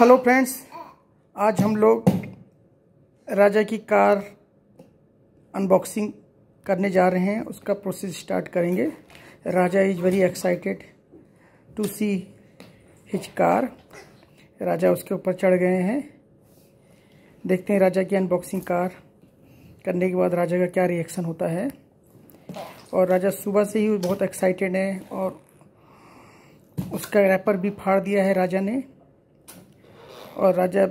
Hello friends आज हम लोग राजा की कार अनबॉक्सिंग करने जा रहे हैं। उसका प्रोसेस स्टार्ट करेंगे। Raja is very excited to see his car Raja उसके ऊपर चढ़ गए हैं। देखते हैं राजा की अनबॉक्सिंग कार करने के बाद राजा का क्या रिएक्शन होता है। और राजा सुबह से ही बहुत एक्साइटेड है और उसका रैपर भी फाड़ दिया है राजा ने। और राजा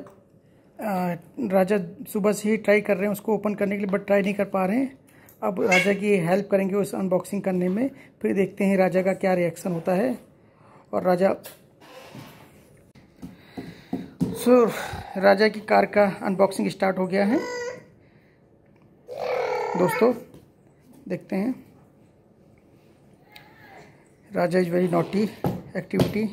आ, राजा सुबह से ही ट्राई कर रहे हैं उसको ओपन करने के लिए बट ट्राई नहीं कर पा रहे हैं। अब राजा की हेल्प करेंगे उस अनबॉक्सिंग करने में फिर देखते हैं राजा का क्या रिएक्शन होता है। और राजा सो राजा की कार का अनबॉक्सिंग स्टार्ट हो गया है। दोस्तों देखते हैं। Raja is very naughty activity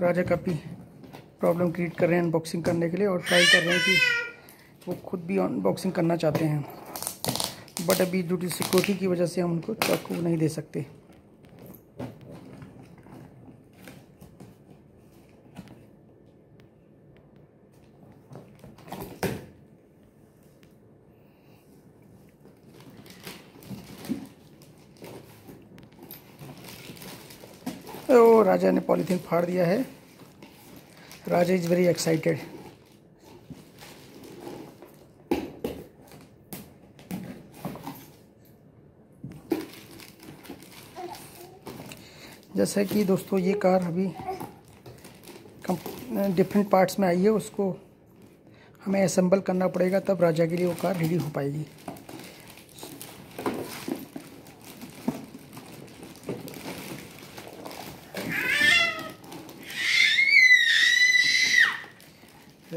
Raja काफ़ी प्रॉब्लम क्रिएट कर रहे हैं अनबॉक्सिंग करने के लिए और ट्राई कर रहे हैं कि वो खुद भी अनबॉक्सिंग करना चाहते हैं। बट अभी ड्यूटी सिक्योरिटी की वजह से हम उनको चाकू नहीं दे सकते ओ राजा ने पॉलीथीन फाड़ दिया है। राजा इज़ वेरी एक्साइटेड जैसा कि दोस्तों, ये कार अभी डिफरेंट पार्ट्स में आई है, उसको हमें असेंबल करना पड़ेगा, तब राजा के लिए वो कार रेडी हो पाएगी।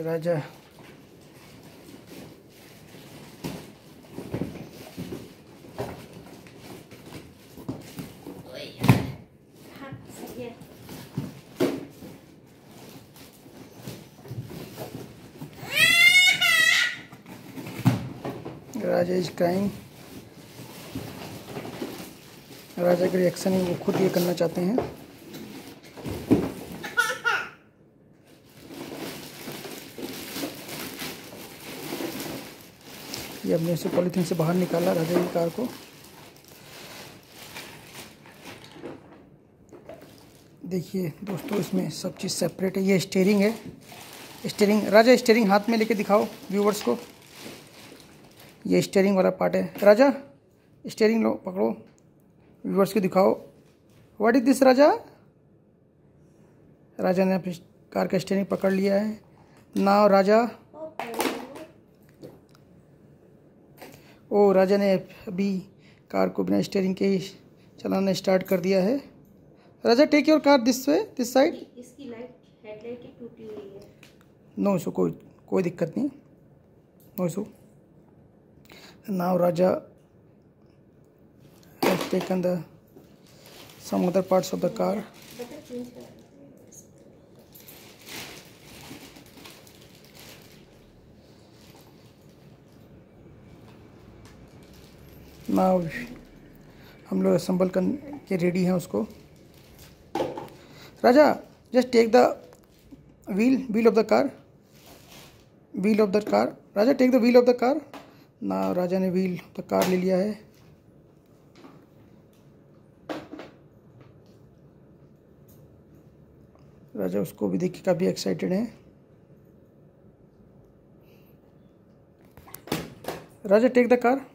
राजा। राजा इज़ क्राइंग राजा के रिएक्शन वो खुद ये करना चाहते हैं। ये हमने इसे पॉलीथीन से बाहर निकाला राजा की कार को। देखिए दोस्तों, इसमें सब चीज़ सेपरेट है। ये स्टेयरिंग है। स्टेयरिंग राजा स्टेयरिंग हाथ में लेके दिखाओ व्यूवर्स को। ये स्टेयरिंग वाला पार्ट है। राजा स्टेयरिंग लो, पकड़ो। व्यूवर्स को दिखाओ। What is this Raja? Raja ने कार का स्टेयरिंग पकड़ लिया है। नाव राजा ओ राजा ने अभी कार को बिना स्टेयरिंग के चलाना स्टार्ट कर दिया है। Raja take your car this way this side इसकी लाइट हेडलाइट टूटी हुई है। नो इशू कोई कोई दिक्कत नहीं। No issue now Raja has taken the some other parts of the car now हम लोग असम्बल कर के रेडी हैं उसको। Raja just take the wheel wheel of the car wheel of the car Raja take the wheel of the car ना, राजा ने wheel the car ले लिया है। राजा, उसको भी देख के काफ़ी एक्साइटेड है। राजा टेक द कार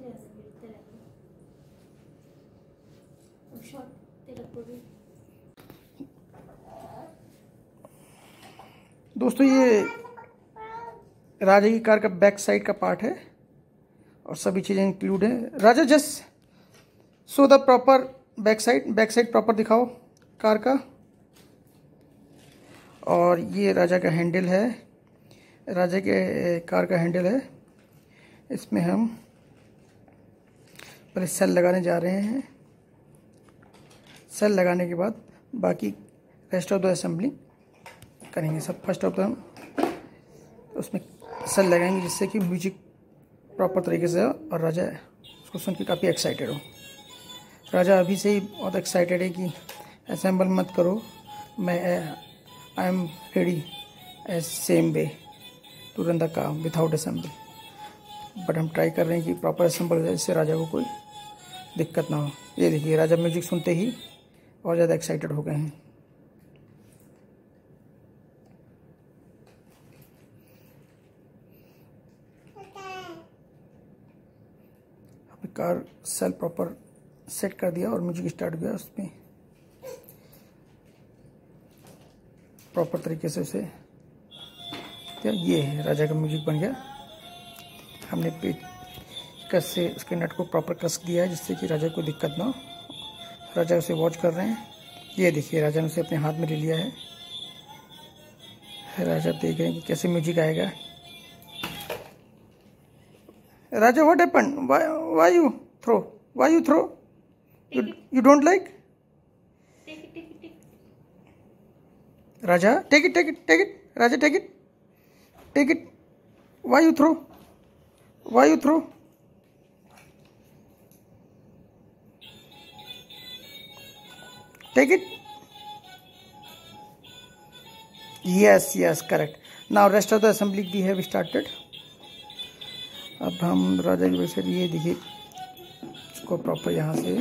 रह सकते देखते रह और शॉट तेरा पूरी दोस्तों ये राजा की कार का बैक साइड का पार्ट है और सभी चीज़ें इंक्लूड है। Raja just so the proper back side back side proper दिखाओ कार का। और ये राजा का हैंडल है। राजा के कार का हैंडल है। इसमें हम पहले सेल लगाने जा रहे हैं। सेल लगाने के बाद बाकी रेस्ट ऑफ़ द असेंबली करेंगे। सब फ़र्स्ट ऑफ़ द हम उसमें सेल लगाएँगे जिससे कि म्यूज़िक प्रॉपर तरीके से और राजा उसको सुन के काफ़ी एक्साइटेड हो। राजा अभी से ही बहुत एक्साइटेड है कि असेंबल मत करो। मैं I am ready as same way to run the काम विदाउट असेंबल बट हम ट्राई कर रहे हैं कि प्रॉपर असेंबल हो इससे राजा को कोई दिक्कत ना हो। ये देखिए, राजा म्यूज़िक सुनते ही और ज़्यादा एक्साइटेड हो गए हैं। कार सेल प्रॉपर सेट कर दिया और म्यूज़िक स्टार्ट हो गया उसमें। प्रॉपर तरीके से उसे क्या। ये है, राजा का म्यूज़िक बन गया। हमने कस से उसके नट को प्रॉपर कस दिया है जिससे कि राजा को दिक्कत ना हो। राजा उसे वॉच कर रहे हैं। ये देखिए, राजा ने उसे अपने हाथ में ले लिया है। राजा देख रहे हैं कि कैसे म्यूज़िक आएगा। Raja what happen why you throw why you throw you, you don't like Take it, take it, take it. raja take it take it take it raja take it take it why you throw why you throw take it yes yes correct now rest of the assembly we have started अब हम राजा की से ये देखिए, इसको proper यहाँ से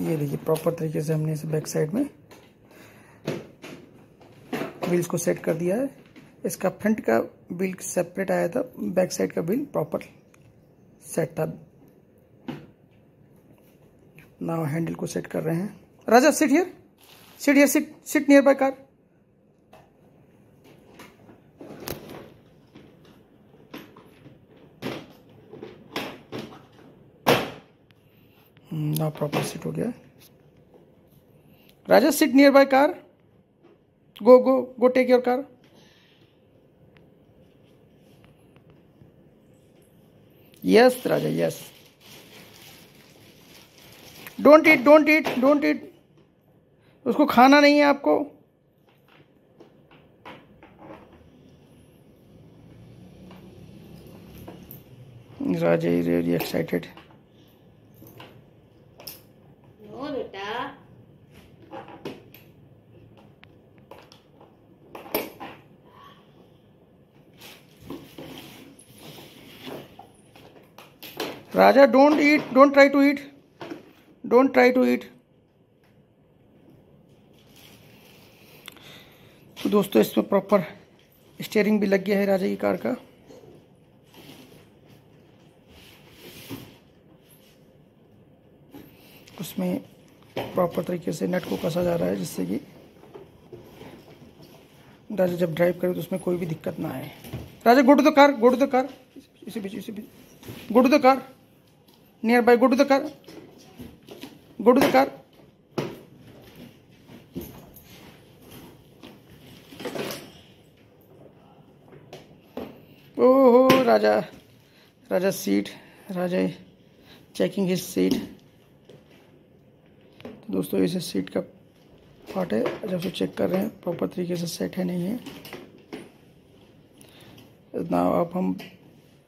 ये देखिए प्रॉपर तरीके से हमने इसे बैक साइड में व्हील्स को सेट कर दिया है। इसका फ्रंट का व्हील सेपरेट आया था बैक साइड का व्हील प्रॉपर सेट था। नाउ हैंडल को सेट कर रहे हैं। Raja sit here sit here sit sit nearby car now proper sit हो गया। Raja sit nearby car go go go take your car yes Raja yes don't eat don't eat don't eat उसको खाना नहीं है आपको। Raja is really excited Raja don't eat don't try don't try to eat तो दोस्तों, इसमें proper steering भी लग गया है राजा की कार का। उसमें प्रॉपर तरीके से नट को कसा जा रहा है, जिससे कि राजा जब ड्राइव करे तो उसमें कोई भी दिक्कत ना आए। Raja go to the car go to the car इसी बीच इसी बीच। Go to the car nearby go to the car go to the car. ओहो, Raja Raja seat Raja checking his seat तो दोस्तों, इसे सीट का पार्ट है। जब से चेक कर रहे हैं प्रॉपर तरीके से सेट है नहीं है। ना अब हम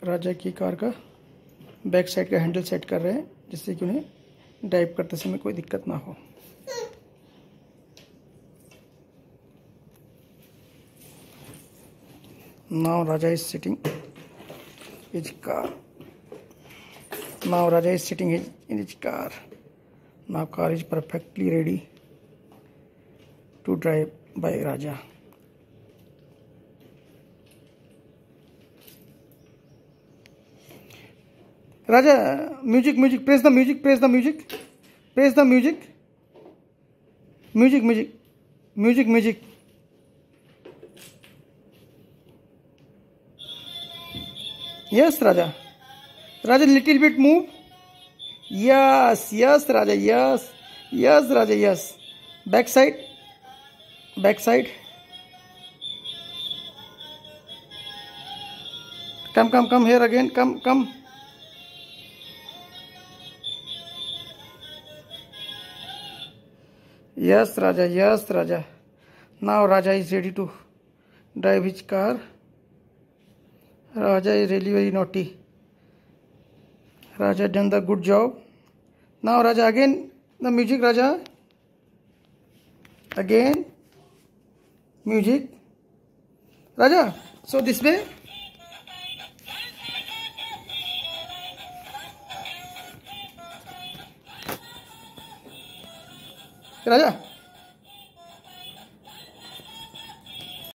राजा की कार का बैक साइड का हैंडल सेट कर रहे हैं, जिससे कि उन्हें ड्राइव करते समय कोई दिक्कत ना हो। Now Raja is sitting is car now Raja is sitting in is car now car is perfectly ready to drive by Raja. Raja music music press the music press the music press the music music music music music Yes, Raja. Raja, little bit move. Yes, yes, Raja, yes. Yes, Raja, yes. Back side. Back side. Come, come, come here again. Come, come. Yes Raja yes Raja. Now Raja is ready to drive his car Raja is really very naughty Raja done the good job now Raja again the music Raja. Again music Raja so this में Era allá.